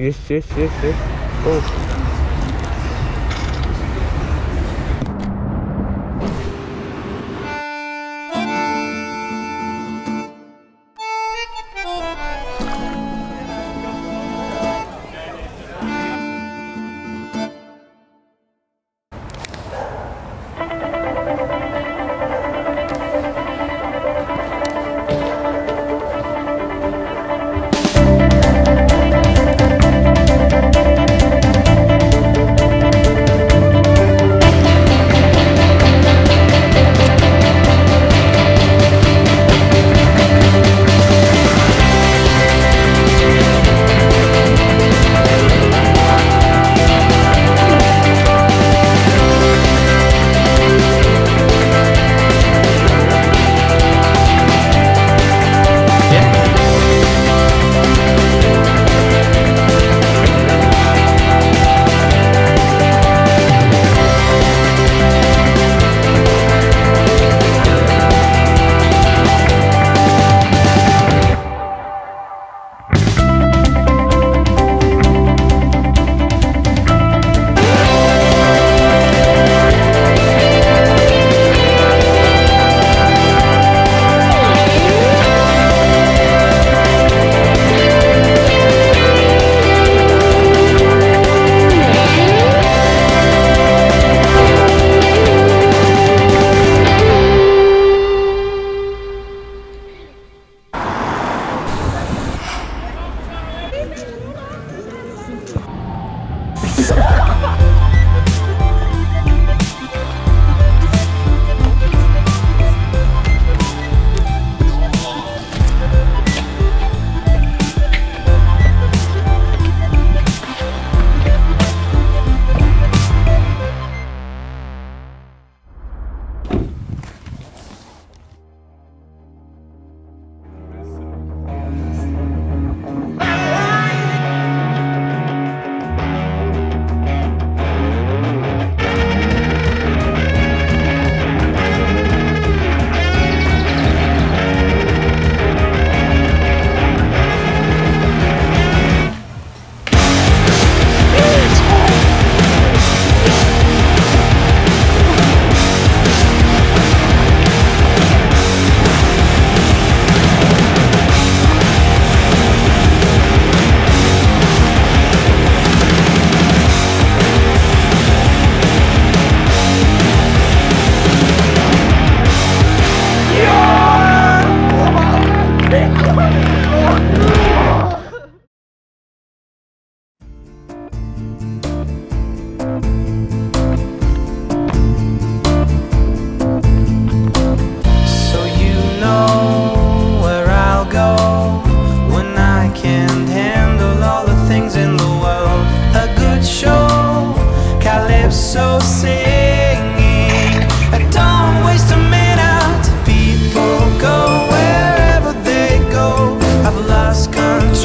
Есть, есть, есть, есть. О.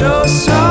your soul.